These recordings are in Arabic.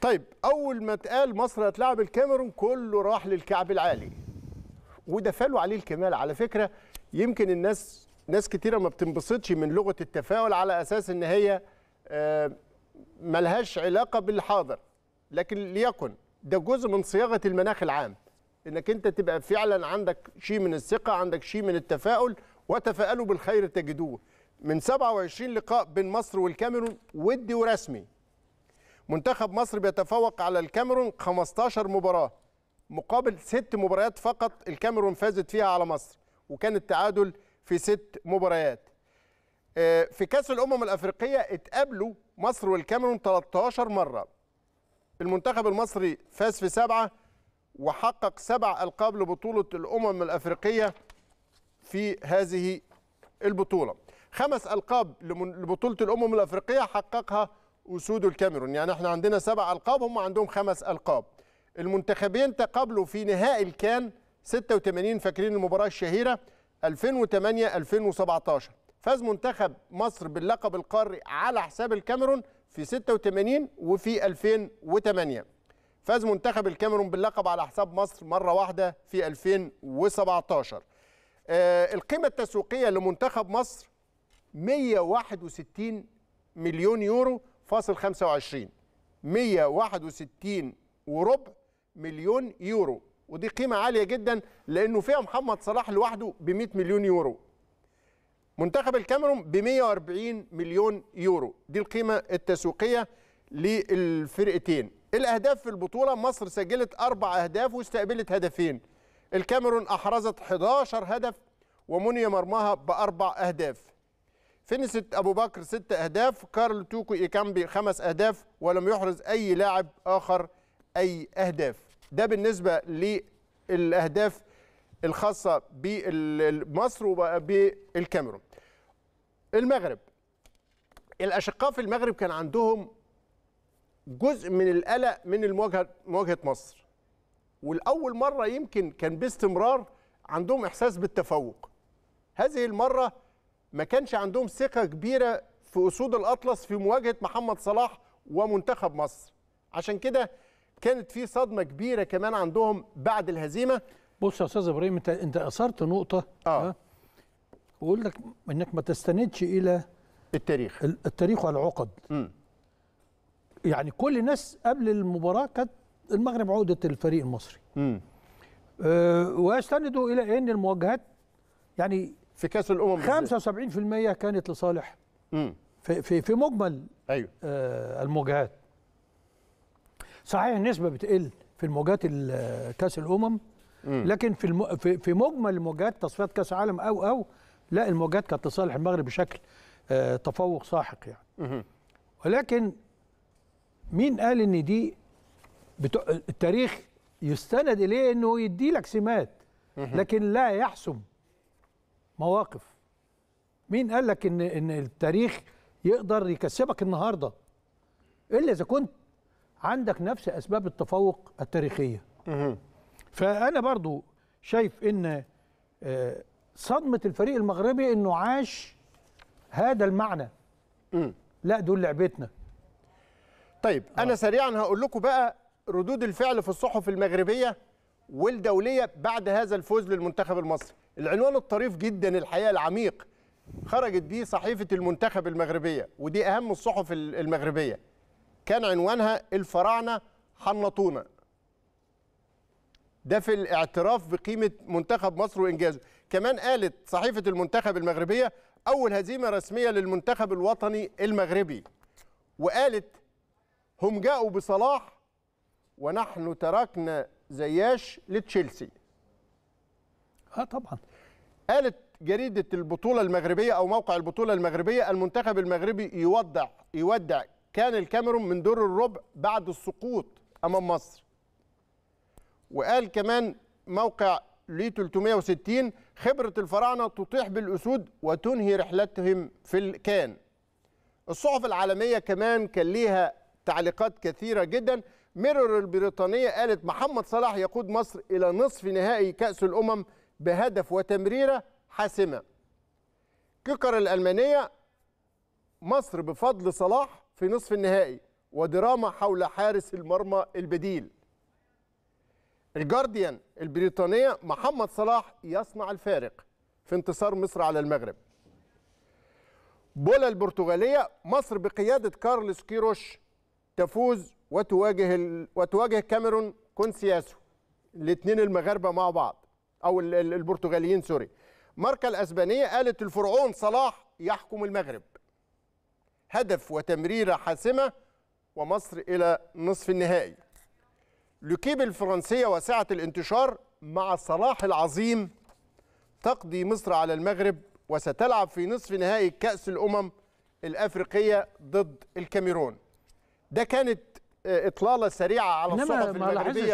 طيب أول ما اتقال مصر هتلاعب الكاميرون كله راح للكعب العالي. وده فالوا عليه الكمال. على فكرة يمكن الناس ناس كتيرة ما بتنبسطش من لغة التفاؤل على أساس إن هي آه، ملهاش علاقة بالحاضر. لكن ليكن ده جزء من صياغة المناخ العام. إنك أنت تبقى فعلا عندك شيء من الثقة عندك شيء من التفاؤل وتفاءلوا بالخير تجدوه. من 27 لقاء بين مصر والكاميرون ودي ورسمي. منتخب مصر بيتفوق على الكاميرون 15 مباراة مقابل ست مباريات فقط الكاميرون فازت فيها على مصر وكان التعادل في ست مباريات. آه، في كأس الأمم الأفريقية اتقابلوا مصر والكاميرون 13 مرة. المنتخب المصري فاز في سبعة وحقق سبع ألقاب لبطولة الأمم الأفريقية في هذه البطولة. خمس ألقاب لبطولة الأمم الأفريقية حققها اسود الكاميرون. يعني إحنا عندنا سبع ألقاب هم عندهم خمس ألقاب. المنتخبين تقابلوا في نهائي الكان 86 فاكرين المباراة الشهيرة؟ 2008 2017 فاز منتخب مصر باللقب القاري على حساب الكاميرون في 86 وفي 2008 فاز منتخب الكاميرون باللقب على حساب مصر مرة واحدة في 2017 آه القيمة التسويقية لمنتخب مصر 161 مليون يورو. فاصل 25 161 وربع مليون يورو. ودي قيمة عالية جدا لأنه فيها محمد صلاح لوحده ب 100 مليون يورو. منتخب الكاميرون ب 140 مليون يورو. دي القيمة التسويقية للفرقتين. الأهداف في البطولة مصر سجلت أربع أهداف واستقبلت هدفين. الكاميرون أحرزت 11 هدف ومني مرماها بأربع أهداف. فينست أبو بكر ست أهداف كارل توكو إيكامبي خمس أهداف ولم يحرز أي لاعب آخر أي أهداف. ده بالنسبة للأهداف الخاصة بمصر وبالكاميرون المغرب. الأشقاء في المغرب كان عندهم جزء من القلق من المواجهة مواجهة مصر. والأول مرة يمكن كان بإستمرار عندهم إحساس بالتفوق. هذه المرة ما كانش عندهم ثقة كبيرة في أسود الأطلس في مواجهة محمد صلاح ومنتخب مصر عشان كده كانت في صدمة كبيرة كمان عندهم بعد الهزيمة بص يا أستاذ إبراهيم انت أنت أثرت نقطة آه. وقول لك إنك ما تستندش إلى التاريخ ال- التاريخ والعقد مم. يعني كل الناس قبل المباراة كانت المغرب عقدة الفريق المصري مم. أه ويستندوا إلى إن المواجهات يعني في كأس الأمم بالذات. 75% كانت لصالح. مم. في في, في مجمل أيوه. آه، المواجهات صحيح النسبة بتقل في المواجهات ال- كأس الأمم لكن في الم... في في مجمل المواجهات تصفيات كأس العالم أو أو لا المواجهات كانت لصالح المغرب بشكل آه، تفوق ساحق يعني. مهم. ولكن مين قال إن دي بتو... التاريخ يستند إليه إنه يدي لك سمات لكن لا يحسم. مواقف. مين قال لك إن إن التاريخ يقدر يكسبك النهارده؟ إلا إذا كنت عندك نفس أسباب التفوق التاريخية. فأنا برضو شايف إن آه، صدمة الفريق المغربي إنه عاش هذا المعنى. لا دول لعبتنا. طيب أنا سريعا هقول لكم بقى ردود الفعل في الصحف المغربية. والدولية بعد هذا الفوز للمنتخب المصري. العنوان الطريف جدا الحقيقة العميق. خرجت بيه صحيفة المنتخب المغربية ودي أهم الصحف ال- المغربية. كان عنوانها الفراعنة حنطونا. ده في الاعتراف بقيمة منتخب مصر وإنجازه. كمان قالت صحيفة المنتخب المغربية أول هزيمة رسمية للمنتخب الوطني المغربي. وقالت هم جاءوا بصلاح ونحن تركنا زياش لتشيلسي. آه طبعا. قالت جريدة البطولة المغربية أو موقع البطولة المغربية المنتخب المغربي يودع يودع كان الكاميرون من دور الربع بعد السقوط أمام مصر. وقال كمان موقع لي 360 خبرة الفراعنة تطيح بالأسود وتنهي رحلتهم في الكان. الصحف العالمية كمان كان ليها تعليقات كثيرة جدا. ميرور البريطانية قالت محمد صلاح يقود مصر إلى نصف نهائي كأس الأمم بهدف وتمريرة حاسمة. كيكر الألمانية مصر بفضل صلاح في نصف النهائي ودراما حول حارس المرمى البديل. الجارديان البريطانية محمد صلاح يصنع الفارق في انتصار مصر على المغرب. بولا البرتغالية مصر بقيادة كارلوس كيروش تفوز وتواجه ال... وتواجه كاميرون كونسياسو الاثنين المغاربة مع بعض ال- البرتغاليين sorry. ماركا الأسبانية قالت الفرعون صلاح يحكم المغرب. هدف وتمريرة حاسمة ومصر إلى نصف النهائي. لوكيب الفرنسية وسعة الانتشار مع صلاح العظيم تقضي مصر على المغرب وستلعب في نصف نهائي كأس الأمم الأفريقية ضد الكاميرون. ده كانت آه، إطلالة سريعة على الصحف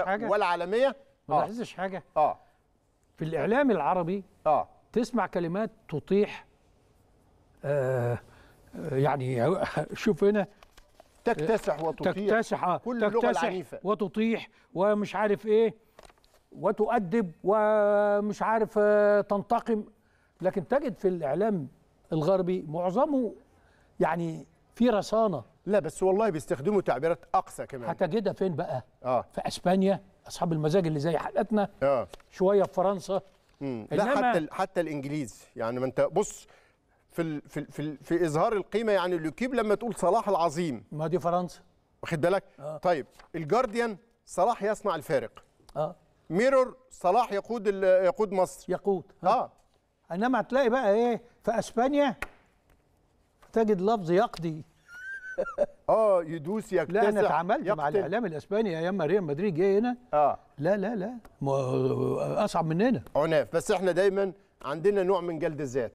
حاجة؟ والعالمية. ما آه. لاحظتش حاجة. آه. في الإعلام العربي آه. تسمع كلمات تطيح آه آه، يعني شوف هنا تكتسح وتطيع تكتسح كل اللغة تكتسح العنيفة. وتطيح ومش عارف إيه وتؤدب ومش عارف تنتقم. لكن تجد في الإعلام الغربي معظمه يعني في رصانة. لا بس والله بيستخدموا تعبيرات أقصى كمان. هتجدها فين بقى؟ آه. في إسبانيا أصحاب المزاج اللي زي حالتنا. آه. شوية في فرنسا. مم. لا حتى ال- حتى الإنجليز. يعني ما أنت بص في ال في ال في, ال في إظهار القيمة يعني لوكيب لما تقول صلاح العظيم. ما دي فرنسا. واخد بالك؟ آه. طيب الجارديان صلاح يصنع الفارق. آه. ميرور صلاح يقود يقود مصر. يقود. ها. آه. إنما هتلاقي بقى إيه؟ في إسبانيا تجد لفظ يقضي. آه يدوس يكتسح لا أنا اتعاملت مع. الإعلام الإسباني أيام ما ريال مدريد جه هنا. آه. لا لا لا أصعب مننا. عناف. بس إحنا دايما عندنا نوع من جلد الذات.